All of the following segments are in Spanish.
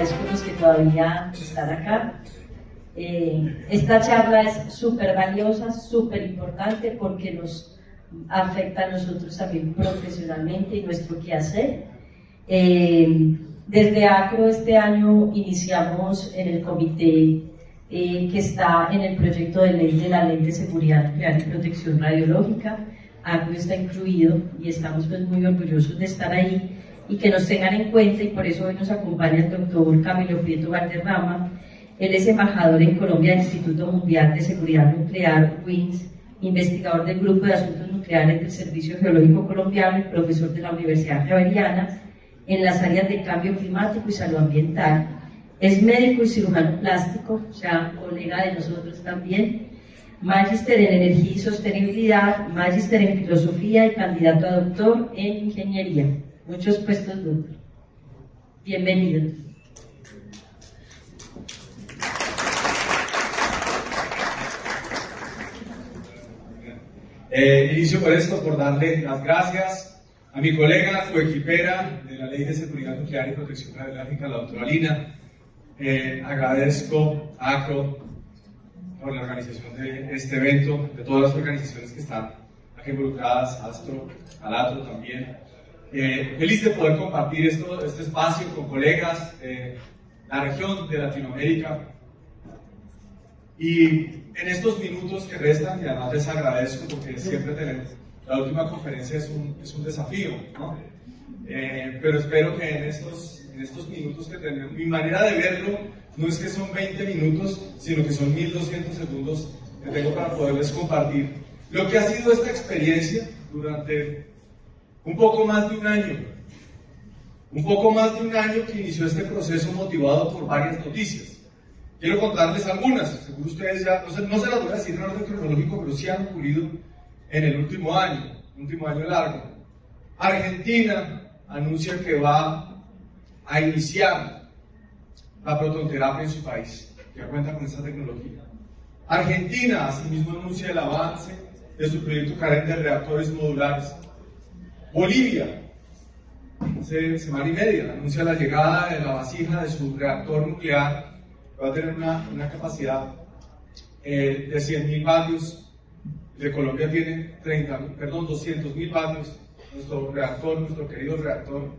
agradezco a los que todavía están acá. Eh, esta charla es súper valiosa, súper importante porque nos afecta a nosotros también profesionalmente y nuestro quehacer. Eh, desde ACRO este año iniciamos en el comité eh, que está en el proyecto de ley de la ley de seguridad nuclear y protección radiológica. ACRO está incluido y estamos pues muy orgullosos de estar ahí y que nos tengan en cuenta y por eso hoy nos acompaña el doctor Camilo Prieto Valderrama. Él es embajador en Colombia del Instituto Mundial de Seguridad Nuclear, WINS, investigador del Grupo de Asuntos Nucleares del Servicio Geológico Colombiano y profesor de la Universidad Javeriana en las áreas de cambio climático y salud ambiental. Es médico y cirujano plástico, o sea, colega de nosotros también. Magíster en Energía y Sostenibilidad, Magíster en Filosofía y candidato a doctor en Ingeniería. Muchos puestos, doctor. Bienvenido. Eh, inicio por esto, por darle las gracias a mi colega, coequipera de la Ley de Seguridad Nuclear y Protección Radiológica, la doctora Lina. Eh, agradezco a ACRO por la organización de este evento, de todas las organizaciones que están aquí involucradas, ASTRO, ALATRO también. Eh, feliz de poder compartir esto, este espacio con colegas de la región de Latinoamérica. Y en estos minutos que restan, y además les agradezco porque siempre tener la última conferencia es un, es un desafío, ¿no? Eh, pero espero que en estos, en estos minutos que tenemos, mi manera de verlo no es que son 20 minutos, sino que son 1200 segundos que tengo para poderles compartir lo que ha sido esta experiencia durante un poco más de un año. Un poco más de un año que inició este proceso motivado por varias noticias. Quiero contarles algunas, seguro ustedes ya, no se, no se las voy a decir en orden cronológico, pero sí han ocurrido en el último año, último año largo. Argentina anuncia que va a iniciar la prototerapia en su país, que cuenta con esta tecnología. Argentina, asimismo, anuncia el avance de su proyecto carente de reactores modulares. Bolivia, hace semana y media, anuncia la llegada de la vasija de su reactor nuclear va a tener una, capacidad eh, de 100.000 vatios. De Colombia tiene 30, perdón, 200.000 vatios. Nuestro reactor, nuestro querido reactor,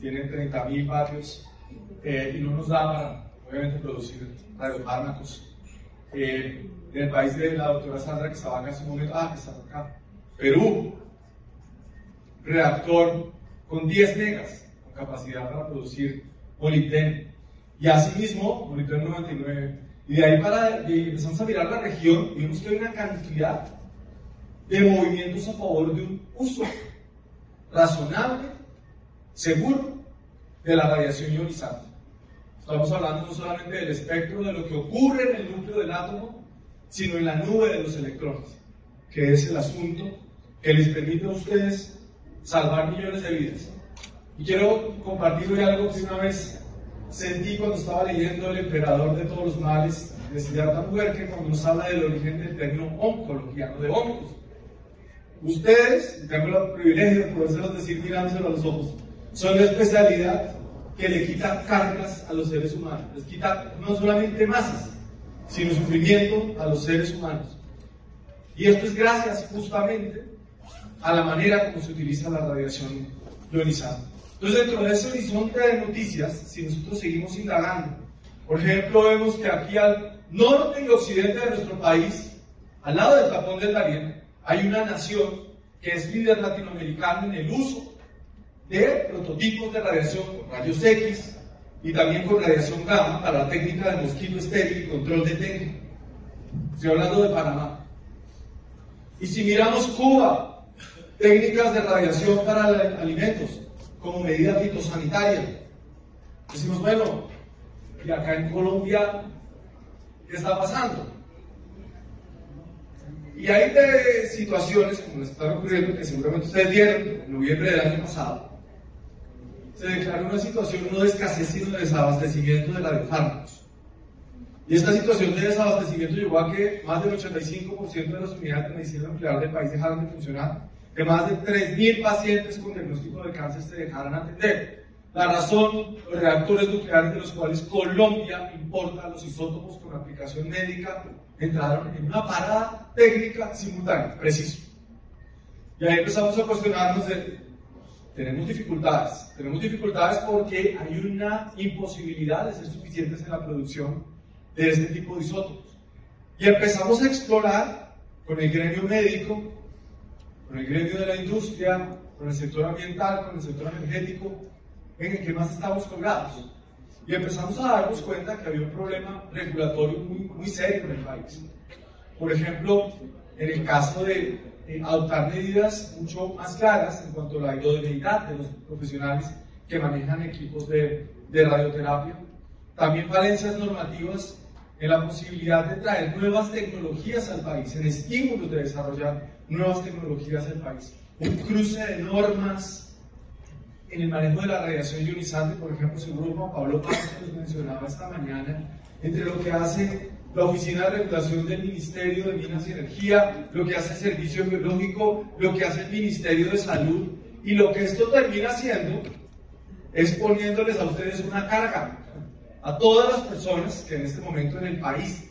tiene 30.000 vatios eh, y no nos da para, obviamente, producir radiofármacos. Eh, en el país de la doctora Sandra, que estaba acá en su momento, ah, que estaba acá, Perú, reactor con 10 megas, con capacidad para producir molibdeno. Y asimismo, monitor 99. Y de ahí para, empezamos a mirar la región y vemos que hay una cantidad de movimientos a favor de un uso razonable, seguro, de la radiación ionizante. Estamos hablando no solamente del espectro de lo que ocurre en el núcleo del átomo, sino en la nube de los electrones, que es el asunto que les permite a ustedes salvar millones de vidas. Y quiero compartir hoy algo que una vez sentí cuando estaba leyendo El emperador de todos los males de Siddhartha Mujer, cuando nos habla del origen del término oncología, no de oncos. Ustedes, tengo el privilegio de poderse decir mirándoselo a los ojos, son la especialidad que le quita cargas a los seres humanos, les quita no solamente masas, sino sufrimiento a los seres humanos. Y esto es gracias justamente a la manera como se utiliza la radiación ionizante. Entonces, dentro de ese horizonte de noticias, si nosotros seguimos indagando, por ejemplo, vemos que aquí al norte y occidente de nuestro país, al lado del tapón del Darién, hay una nación que es líder latinoamericano en el uso de prototipos de radiación con rayos X y también con radiación gamma para la técnica de mosquito estéril y control de técnica. Estoy hablando de Panamá. Y si miramos Cuba, técnicas de radiación para alimentos, como medida fitosanitaria. Decimos, bueno, ¿y acá en Colombia qué está pasando? Y hay de situaciones como las que están ocurriendo, que seguramente ustedes vieron en noviembre del año pasado, se declaró una situación no de escasez, sino de desabastecimiento de la fármacos. Y esta situación de desabastecimiento llevó a que más del 85% de las unidades de medicina nuclear del país dejaron de funcionar que más de 3.000 pacientes con diagnóstico de cáncer se dejaran atender. La razón, los reactores nucleares de los cuales Colombia importa los isótopos con aplicación médica entraron en una parada técnica simultánea, preciso. Y ahí empezamos a cuestionarnos tenemos dificultades, tenemos dificultades porque hay una imposibilidad de ser suficientes en la producción de este tipo de isótopos. Y empezamos a explorar con el gremio médico, con el gremio de la industria, con el sector ambiental, con el sector energético, en el que más estamos colgados. Y empezamos a darnos cuenta que había un problema regulatorio muy, muy serio en el país. Por ejemplo, en el caso de adoptar medidas mucho más claras en cuanto a la idoneidad de los profesionales que manejan equipos de, de radioterapia. También falencias normativas en la posibilidad de traer nuevas tecnologías al país, en estímulos de desarrollar nuevas tecnologías al país. Un cruce de normas en el manejo de la radiación ionizante, por ejemplo, seguro Juan Pablo Paz nos mencionaba esta mañana, entre lo que hace la Oficina de Regulación del Ministerio de Minas y Energía, lo que hace el Servicio Biológico, lo que hace el Ministerio de Salud, y lo que esto termina haciendo es poniéndoles a ustedes una carga a todas las personas que en este momento en el país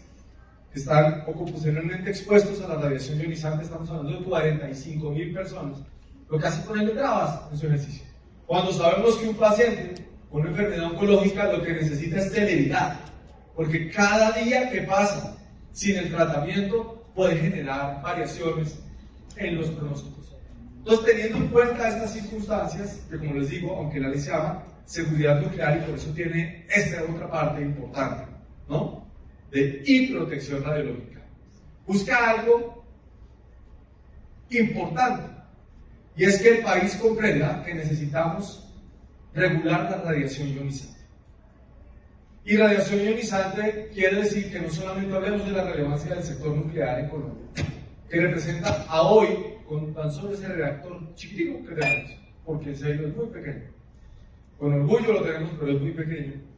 están ocupacionalmente expuestos a la radiación ionizante, estamos hablando de 45 mil personas, lo hace ponerle trabas en su ejercicio. Cuando sabemos que un paciente con una enfermedad oncológica lo que necesita es celeridad, porque cada día que pasa sin el tratamiento puede generar variaciones en los pronósticos. Entonces, teniendo en cuenta estas circunstancias, que como les digo, aunque la ley se llama seguridad nuclear y por eso tiene esta otra parte importante, ¿no? De y protección radiológica. Busca algo importante, y es que el país comprenda que necesitamos regular la radiación ionizante. Y radiación ionizante quiere decir que no solamente hablemos de la relevancia del sector nuclear en Colombia, que representa a hoy, con tan solo ese reactor chiquitico que tenemos, porque el sello es muy pequeño. Con orgullo lo tenemos, pero es muy pequeño.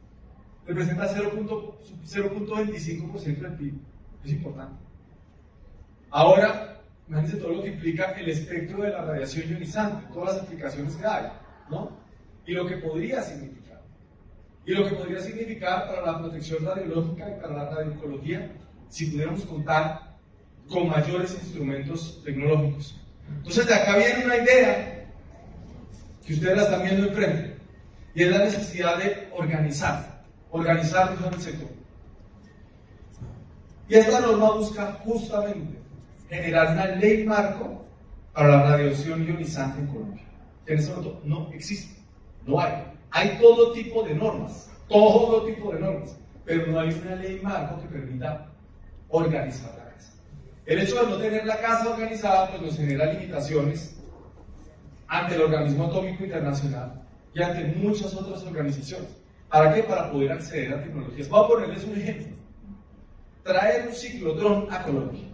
Representa 0.25% del PIB. Es importante. Ahora, imagínense todo lo que implica el espectro de la radiación ionizante, todas las aplicaciones que hay, ¿no? Y lo que podría significar y lo que podría significar para la protección radiológica y para la radioecología si pudiéramos contar con mayores instrumentos tecnológicos. Entonces de acá viene una idea que ustedes la están viendo enfrente y es la necesidad de organizar, organizar mejor el sector. Y esta norma busca justamente generar una ley marco para la radiación ionizante en Colombia, en este momento no existe, no hay. Hay todo tipo de normas, todo tipo de normas, pero no hay una ley marco que permita organizar la casa. El hecho de no tener la casa organizada pues nos genera limitaciones ante el organismo atómico internacional y ante muchas otras organizaciones. ¿Para qué? Para poder acceder a tecnologías. Voy a ponerles un ejemplo. Traer un ciclotrón a Colombia.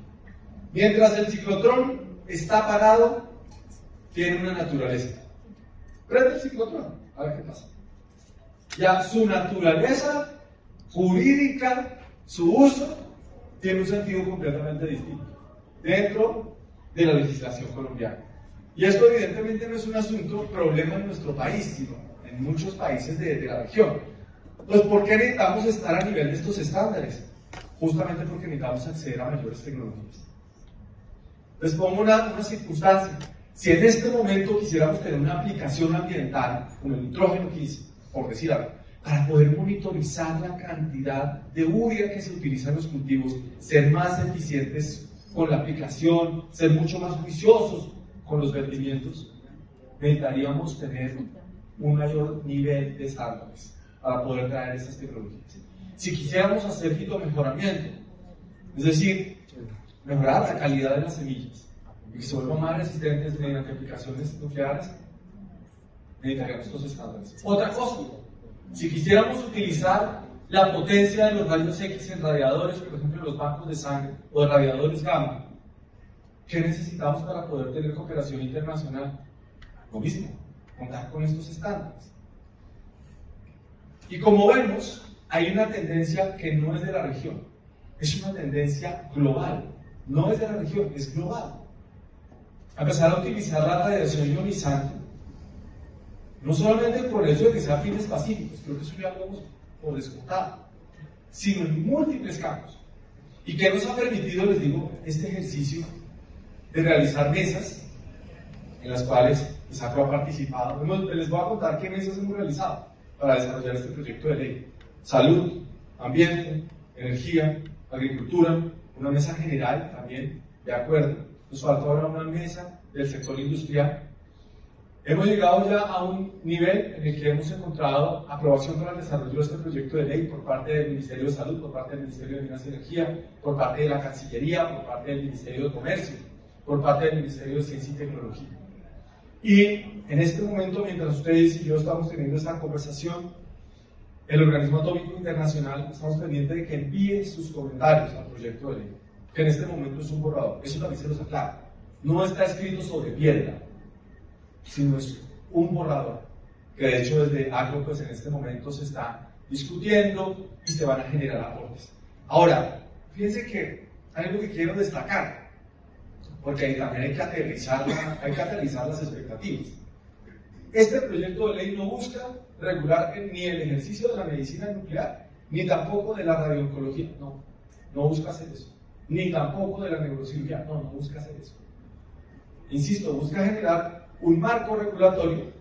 Mientras el ciclotrón está parado, tiene una naturaleza. Prende el ciclotrón, a ver qué pasa. Ya su naturaleza jurídica, su uso, tiene un sentido completamente distinto dentro de la legislación colombiana. Y esto evidentemente no es un asunto, problema en nuestro país, sino en muchos países de, la región. Pues ¿por qué necesitamos estar a nivel de estos estándares? Justamente porque necesitamos acceder a mayores tecnologías. Les pongo una, una circunstancia. Si en este momento quisiéramos tener una aplicación ambiental, con el nitrógeno 15, por decir algo, para poder monitorizar la cantidad de urea que se utiliza en los cultivos, ser más eficientes con la aplicación, ser mucho más juiciosos con los vertimientos, necesitaríamos tener un mayor nivel de estándares para poder traer esas tecnologías. Si quisiéramos hacer fitomejoramiento, es decir, mejorar la calidad de las semillas y que se vuelvan más resistentes mediante aplicaciones nucleares, necesitaríamos estos estándares. Otra cosa, si quisiéramos utilizar la potencia de los rayos X en radiadores, por ejemplo, los bancos de sangre o de radiadores gamma, ¿qué necesitamos para poder tener cooperación internacional? Lo mismo, contar con estos estándares. Y como vemos, hay una tendencia que no es de la región, es una tendencia global, no es de la región, es global. A empezar a utilizar la radiación ionizante No solamente por eso de que sea fines pacíficos, creo que eso ya lo hemos por descontado, sino en múltiples campos. ¿Y qué nos ha permitido, les digo, este ejercicio de realizar mesas en las cuales SACRO ha participado? Les voy a contar qué mesas hemos realizado para desarrollar este proyecto de ley. Salud, ambiente, energía, agricultura, una mesa general también, de acuerdo. Nos falta ahora una mesa del sector industrial Hemos llegado ya a un nivel en el que hemos encontrado aprobación para el desarrollo de este proyecto de ley por parte del Ministerio de Salud, por parte del Ministerio de Minas y Energía, por parte de la Cancillería, por parte del Ministerio de Comercio, por parte del Ministerio de Ciencia y Tecnología. Y en este momento, mientras ustedes y yo estamos teniendo esta conversación, el Organismo Atómico Internacional estamos pendientes de que envíe sus comentarios al proyecto de ley, que en este momento es un borrador. Eso también se los aclara. No está escrito sobre piedra sino es un borrador, que de hecho desde ACRO pues en este momento se está discutiendo y se van a generar aportes. Ahora, fíjense que hay algo que quiero destacar, porque también hay que aterrizar, hay que aterrizar las expectativas. Este proyecto de ley no busca regular ni el ejercicio de la medicina nuclear, ni tampoco de la radiooncología, no, no busca hacer eso, ni tampoco de la neurocirugía, no, no busca hacer eso. Insisto, busca generar un marco regulatorio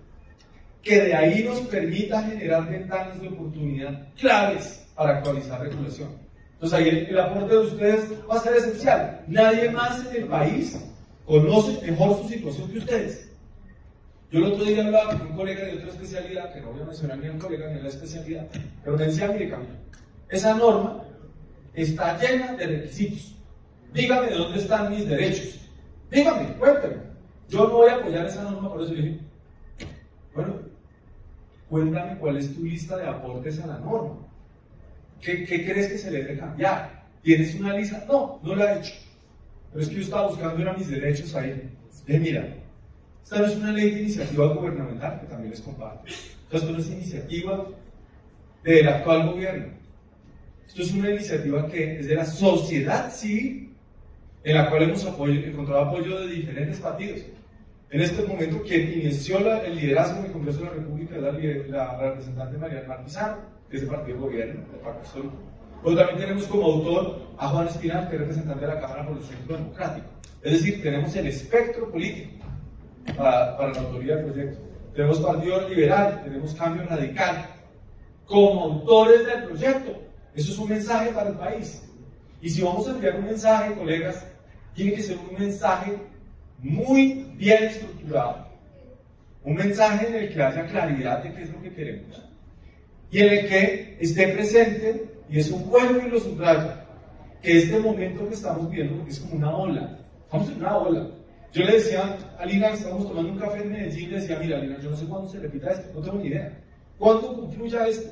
que de ahí nos permita generar ventanas de oportunidad claves para actualizar regulación. Entonces ahí el, aporte de ustedes va a ser esencial. Nadie más en el país conoce mejor su situación que ustedes. Yo el otro día hablaba con un colega de otra especialidad, que no voy a mencionar ni al colega ni a la especialidad, pero me decía, mire Camilo, esa norma está llena de requisitos. Dígame dónde están mis derechos. Dígame, cuéntame. Yo no voy a apoyar esa norma, por eso le dije, bueno, cuéntame cuál es tu lista de aportes a la norma. ¿Qué, crees que se le debe cambiar? ¿Tienes una lista? No, no la he hecho. Pero es que yo estaba buscando era mis derechos ahí. Mira, esta no es una ley de iniciativa gubernamental, que también les comparto. Esto no es iniciativa del actual gobierno. Esto es una iniciativa que es de la sociedad civil, en la cual hemos encontrado apoyo de diferentes partidos. En este momento, quien inició el liderazgo en el Congreso de la República es la, representante María Martizano, que es el partido de gobierno, Pacto Histórico. Pero también tenemos como autor a Juan Espinal, que es representante de la Cámara por el Centro Democrático. Es decir, tenemos el espectro político para, para la autoría del proyecto. Tenemos Partido Liberal, tenemos Cambio Radical, como autores del proyecto. Eso es un mensaje para el país. Y si vamos a enviar un mensaje, colegas, tiene que ser un mensaje muy bien estructurado. Un mensaje en el que haya claridad de qué es lo que queremos. Y en el que esté presente, y es un bueno y lo subrayo, que este momento que estamos viviendo es como una ola. Estamos en una ola. Yo le decía a Lina, estábamos tomando un café en Medellín, le decía, mira Lina, yo no sé cuándo se repita esto, no tengo ni idea. ¿Cuándo confluya esto?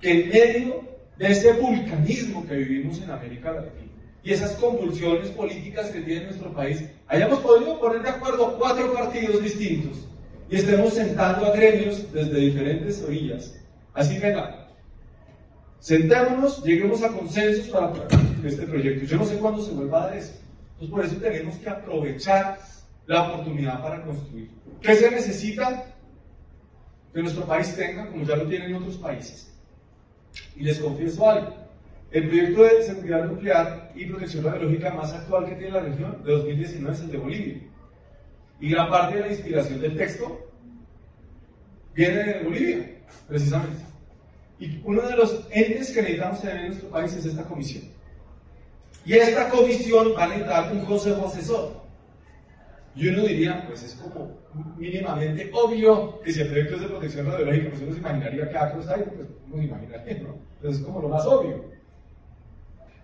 Que en medio de este vulcanismo que vivimos en América Latina, y esas convulsiones políticas que tiene nuestro país, hayamos podido poner de acuerdo cuatro partidos distintos y estemos sentando a gremios desde diferentes orillas. Así venga, sentémonos, lleguemos a consensos para este proyecto. Yo no sé cuándo se vuelva a dar eso. Entonces por eso tenemos que aprovechar la oportunidad para construir. ¿Qué se necesita? Que nuestro país tenga, como ya lo tienen otros países. Y les confieso algo. El proyecto de seguridad nuclear y protección radiológica más actual que tiene la región de 2019 es el de Bolivia. Y gran parte de la inspiración del texto viene de Bolivia, precisamente. Y uno de los entes que necesitamos tener en nuestro país es esta comisión. Y esta comisión va a necesitar un consejo asesor. Y uno diría, pues es como mínimamente obvio que si el proyecto es de protección radiológica, pues uno se imaginaría que ACRO está ahí, pues uno se imaginaría, ¿no? Entonces es como lo más obvio.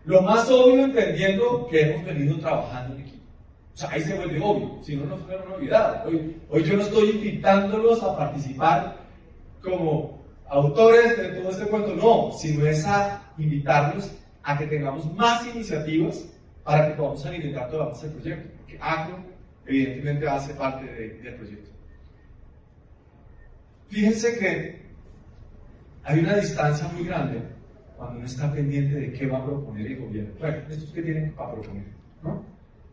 Lo más obvio entendiendo que hemos venido trabajando en equipo. O sea, ahí se vuelve obvio, si no, no fuera una novedad. Hoy, hoy yo no estoy invitándolos a participar como autores de todo este cuento, no, sino es a invitarlos a que tengamos más iniciativas para que podamos alimentar toda el proyecto. Porque ACRO, evidentemente, hace parte del proyecto. Fíjense que hay una distancia muy grande cuando uno está pendiente de qué va a proponer el gobierno. Bueno, estos que tienen para proponer.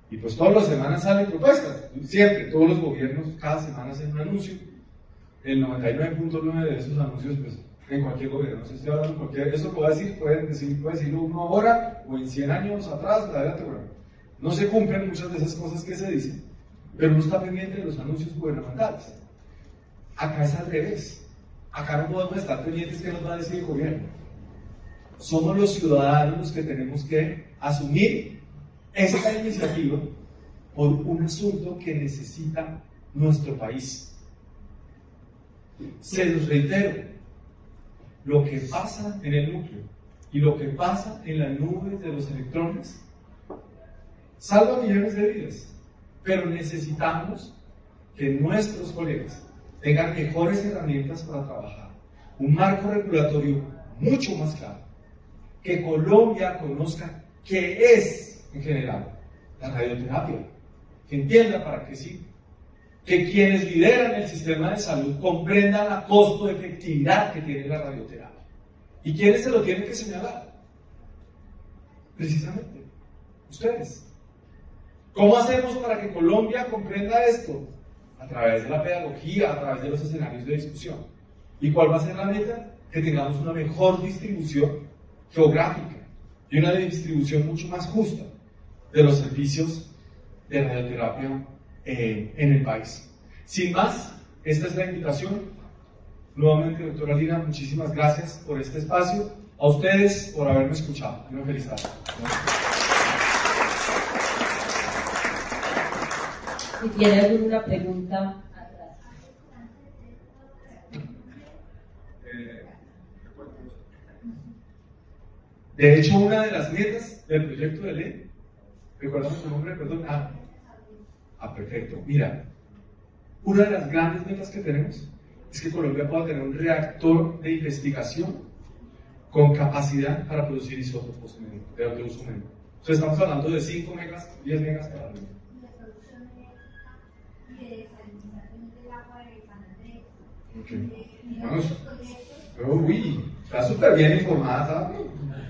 Y pues todas las semanas salen propuestas, siempre, todos los gobiernos cada semana hacen un anuncio. El 99.9 de esos anuncios, pues, en cualquier gobierno. No estoy hablando de cualquier. Eso puedo decir, pueden decir, puede decirlo uno ahora o en 100 años atrás, adelante, bueno. No se cumplen muchas de esas cosas que se dicen, pero uno está pendiente de los anuncios gubernamentales. Acá es al revés. Acá no podemos estar pendientes qué nos va a decir el gobierno. Somos los ciudadanos los que tenemos que asumir esta iniciativa por un asunto que necesita nuestro país. Se los reitero, lo que pasa en el núcleo y lo que pasa en las nubes de los electrones salva millones de vidas, pero necesitamos que nuestros colegas tengan mejores herramientas para trabajar, un marco regulatorio mucho más claro, que Colombia conozca qué es en general la radioterapia, que entienda para qué sí, que quienes lideran el sistema de salud comprendan la costo-efectividad que tiene la radioterapia. ¿Y quiénes se lo tienen que señalar? Precisamente, ustedes. ¿Cómo hacemos para que Colombia comprenda esto? A través de la pedagogía, a través de los escenarios de discusión. ¿Y cuál va a ser la meta? Que tengamos una mejor distribución geográfica y una distribución mucho más justa de los servicios de radioterapia eh, en el país. Sin más, esta es la invitación. Nuevamente, doctora Lina, muchísimas gracias por este espacio. A ustedes por haberme escuchado. Una feliz tarde. Si tiene alguna pregunta, De hecho, una de las metas del proyecto de ley, ¿recuerdan su nombre? Perdón. Ah, Ah, perfecto. Mira, una de las grandes metas que tenemos es que Colombia pueda tener un reactor de investigación con capacidad para producir isótopos de, de uso. Entonces estamos hablando de 5 megas, 10 megas cada uno. Okay. Vamos. uy, está súper bien informada,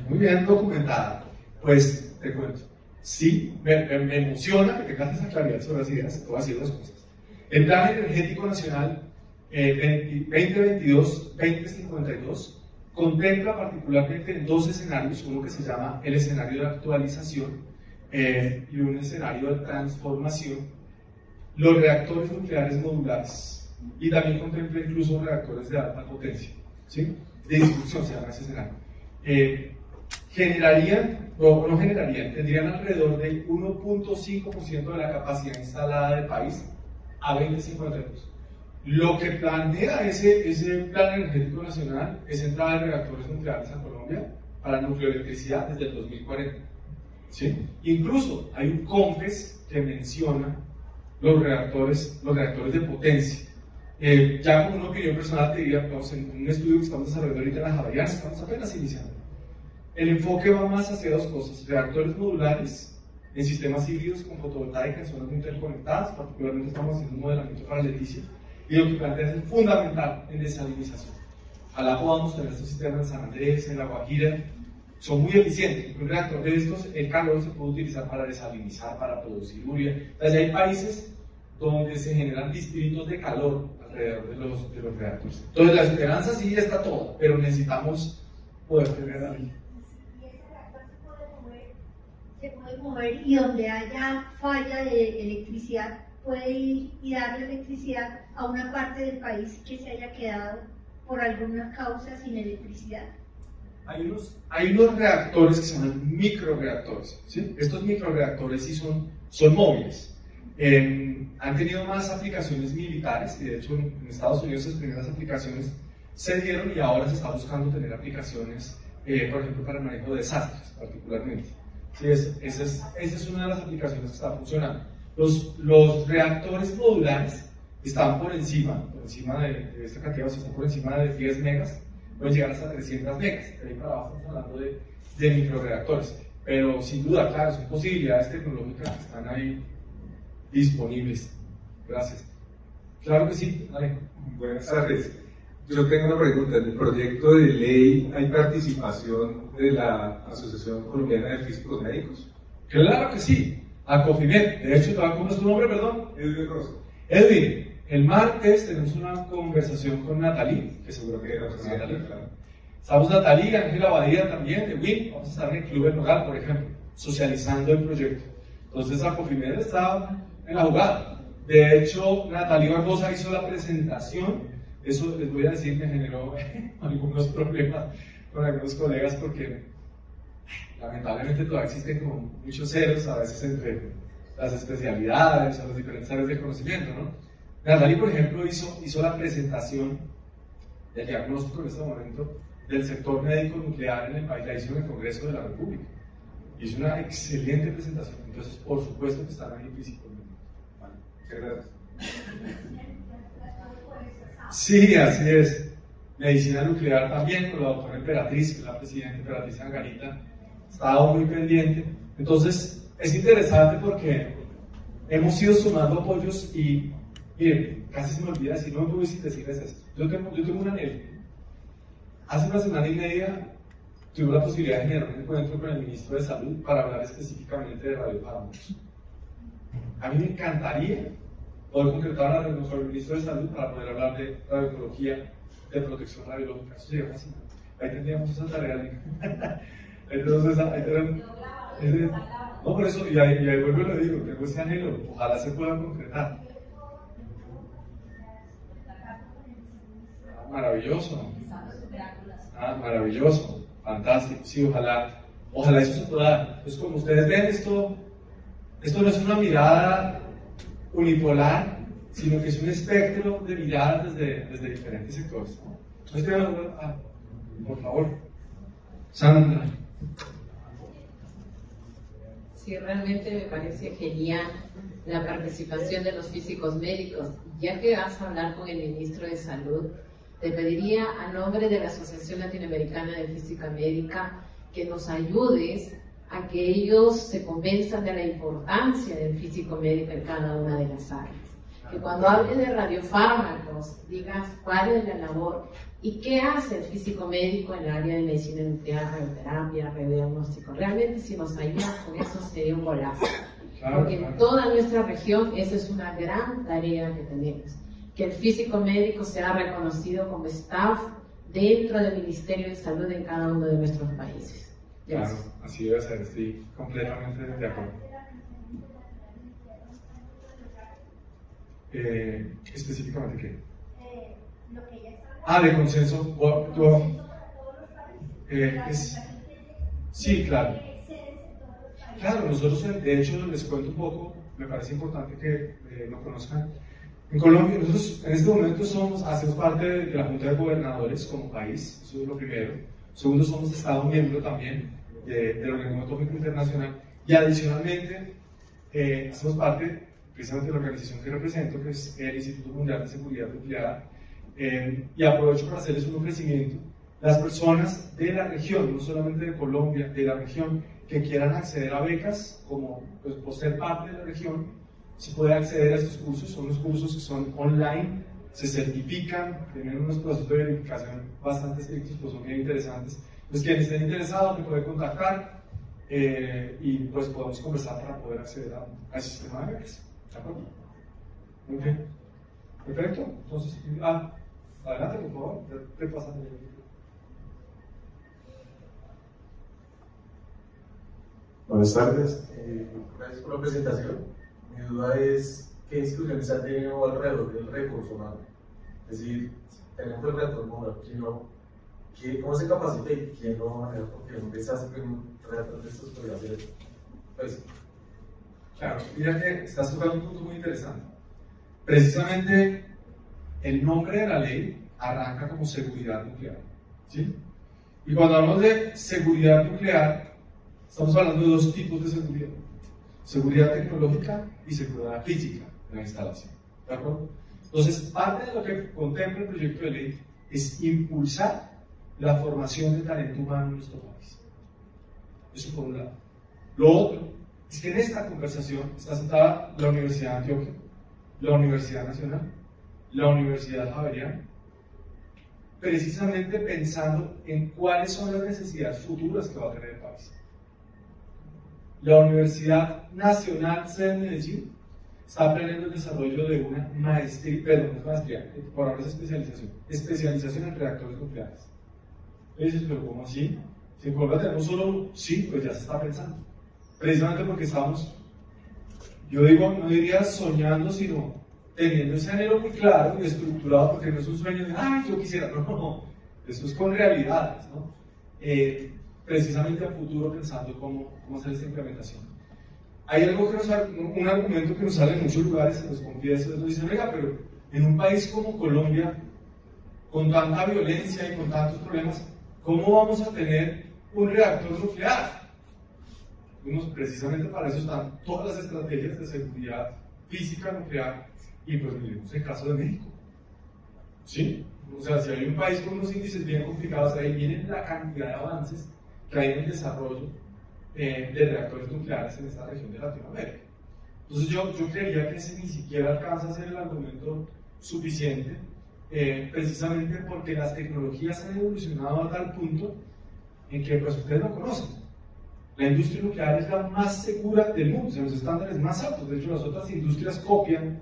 muy bien documentada. Pues te cuento sí me, emociona que tengas esa claridad sobre las ideas, voy a decir dos cosas. El Plan Energético Nacional 2022-2052 eh, contempla particularmente dos escenarios, uno que se llama el escenario de actualización eh, y un escenario de transformación, los reactores nucleares modulares y también contempla incluso reactores de alta potencia, ¿sí? de distribución se llama ese escenario. Eh, generarían, o no generarían, tendrían alrededor del 1.5% de la capacidad instalada del país a 2052. Lo que plantea ese, ese plan energético nacional es entrar de reactores nucleares a Colombia para nucleoelectricidad desde el 2040. ¿Sí? Incluso hay un CONFES que menciona los reactores, los reactores de potencia. Eh, ya como una opinión personal te diría, en un estudio que estamos desarrollando ahorita en la Javariana, estamos apenas iniciando el enfoque va más hacia dos cosas, reactores modulares en sistemas híbridos con fotovoltaica en zonas interconectadas, particularmente estamos haciendo un modelamiento para Leticia, y lo que plantea es fundamental en desalinización. Ojalá podamos tener estos sistemas en San Andrés, en La Guajira, son muy eficientes. Un reactor de estos, el calor se puede utilizar para desalinizar, para producir urea. Entonces hay países donde se generan distritos de calor alrededor de los, de los reactores. Entonces la esperanza sí está todo, pero necesitamos poder tener se puede mover y donde haya falla de electricidad puede ir y darle electricidad a una parte del país que se haya quedado por alguna causa sin electricidad. Hay unos, hay unos reactores que se llaman microreactores. ¿sí? Estos microreactores sí son, son móviles. Em, han tenido más aplicaciones militares y de hecho en, Estados Unidos las primeras aplicaciones se dieron y ahora se está buscando tener aplicaciones, eh, por ejemplo, para el manejo de desastres particularmente. Sí, esa, es, esa es una de las aplicaciones que está funcionando. Los, los reactores modulares están por encima, por encima de, esta cantidad, o están por encima de 10 megas, pueden llegar hasta 300 megas. De ahí para abajo estamos hablando de, de microreactores. Pero sin duda, claro, son posibilidades tecnológicas que están ahí disponibles. Gracias. Claro que sí. Buenas tardes. Yo tengo una pregunta. ¿En el proyecto de ley hay participación de la Asociación Colombiana de Físicos Médicos? Claro que sí. A. De hecho, ¿cómo es tu nombre, perdón? Edwin Rosso. Edwin, el martes tenemos una conversación con Natalie, que seguro que conoce a Natalie. Estamos Natalie, Ángela Badía también, de WIN. Vamos a estar en el Club del Nogal, por ejemplo, socializando el proyecto. Entonces, Acofimed está en la jugada. De hecho, Natalie Barbosa hizo la presentación. Eso les voy a decir, me generó algunos problemas con algunos colegas porque lamentablemente todavía existen como muchos ceros a veces entre las especialidades o las diferentes áreas de conocimiento, ¿no? Natalie, por ejemplo, hizo, hizo la presentación del diagnóstico en este momento del sector médico nuclear en el país, la hizo en el Congreso de la República. Hizo una excelente presentación, entonces por supuesto que están ahí físicamente. Vale, muchas gracias. Sí, así es. Medicina nuclear también, con la doctora Emperatriz, que es la presidenta Emperatriz Angarita, estado muy pendiente. Entonces, es interesante porque hemos ido sumando apoyos y, miren, casi se me olvida decir, no me puedo decirles esto. Yo tengo, yo tengo un anhelo. Hace una semana y media tuve la posibilidad de generar un encuentro con el ministro de Salud para hablar específicamente de radiofármacos. A mí me encantaría poder concretar con el ministro de Salud para poder hablar de radiología, de protección radiológica. Eso sería fascinante. Ahí tendríamos esa tarea. Entonces, ahí tenemos. No, por eso, y ahí, y ahí vuelvo y lo digo, tengo ese anhelo, ojalá se pueda concretar. Ah, maravilloso. Ah, maravilloso, fantástico, sí, ojalá, ojalá eso se pueda. Pues como ustedes ven, esto, esto no es una mirada unipolar, sino que es un espectro de miradas desde, desde diferentes sectores. Estoy hablando, ah, por favor, Sandra. Sí, realmente me parece genial la participación de los físicos médicos. Ya que vas a hablar con el ministro de Salud, te pediría a nombre de la Asociación Latinoamericana de Física Médica que nos ayudes a que ellos se convenzan de la importancia del físico médico en cada una de las áreas. Que cuando hables de radiofármacos digas cuál es la labor y qué hace el físico médico en el área de medicina nuclear, radioterapia, radiodiagnóstico. Realmente si nos ayudan con eso sería un golazo. Porque en toda nuestra región esa es una gran tarea que tenemos que el físico médico sea reconocido como staff dentro del Ministerio de Salud en cada uno de nuestros países. Claro, así debe ser, estoy completamente de acuerdo. Eh, ¿Específicamente qué? Ah, de consenso. Eh, es, sí, claro. Claro, nosotros de hecho les cuento un poco, me parece importante que eh, lo conozcan. En Colombia, nosotros en este momento somos, hacemos parte de la Junta de Gobernadores como país, eso es lo primero. Segundo, somos Estado miembro también de, del Organismo Atómico Internacional. Y adicionalmente, eh, hacemos parte precisamente de la organización que represento, que es el Instituto Mundial de Seguridad Nuclear. Eh, y aprovecho para hacerles un ofrecimiento. Las personas de la región, no solamente de Colombia, de la región, que quieran acceder a becas, como pues, por ser parte de la región, se puede acceder a estos cursos, son unos cursos que son online, se certifican, tienen unos procesos de verificación bastante estrictos, pues son bien interesantes. Entonces, quien estén interesados me puede contactar eh, y pues podemos conversar para poder acceder al sistema de becas. ¿De acuerdo? Muy bien. Perfecto. Entonces, ah, adelante, por favor, te, te pasan el Buenas tardes, eh, gracias por la presentación. Mi duda es, ¿qué discusiones han tenido alrededor del recurso humano? Es decir, tenemos el reactor modular chino, ¿cómo se capacita y quién lo maneja? Porque un desastre un reactor de estos podría ser pues, Claro, mira que estás tocando un punto muy interesante. Precisamente el nombre de la ley arranca como seguridad nuclear. ¿sí? Y cuando hablamos de seguridad nuclear, estamos hablando de dos tipos de seguridad seguridad tecnológica y seguridad física la instalación. ¿De acuerdo? Entonces, parte de lo que contempla el proyecto de ley es impulsar la formación de talento humano en nuestro país. Eso por un lado. Lo otro es que en esta conversación está sentada la Universidad de Antioquia, la Universidad Nacional, la Universidad Javeriana, precisamente pensando en cuáles son las necesidades futuras que va a tener el país la Universidad Nacional de Medellín está planeando el desarrollo de una maestría, perdón, es maestría, por ahora es especialización, especialización en reactores nucleares. Dices, pero ¿cómo así? Si en Colombia tenemos solo uno, sí, pues ya se está pensando. Precisamente porque estamos, yo digo, no diría soñando, sino teniendo ese anhelo muy claro y estructurado, porque no es un sueño de, ay, yo quisiera, no, no, esto es con realidades, ¿no? Eh, precisamente a futuro pensando cómo, cómo hacer esta implementación. Hay algo que nos, un argumento que nos sale en muchos lugares, se nos confiesa, nos dicen, oiga, pero en un país como Colombia, con tanta violencia y con tantos problemas, ¿cómo vamos a tener un reactor nuclear? precisamente para eso están todas las estrategias de seguridad física nuclear y pues miremos el caso de México. ¿Sí? O sea, si hay un país con unos índices bien complicados, ahí viene la cantidad de avances que hay en el desarrollo eh, de reactores nucleares en esta región de Latinoamérica. Entonces yo, yo creería que ese ni siquiera alcanza a ser el argumento suficiente, eh, precisamente porque las tecnologías han evolucionado a tal punto en que pues ustedes lo conocen. La industria nuclear es la más segura del mundo, o los estándares más altos. De hecho, las otras industrias copian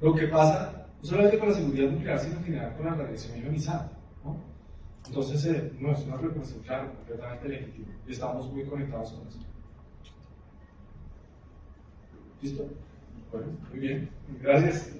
lo que pasa no solamente con la seguridad nuclear, sino en general con la radiación ionizada. Entonces, eh, no, es una preocupación, claro, completamente legítima. Y estamos muy conectados con eso. ¿Listo? Muy bien. Gracias.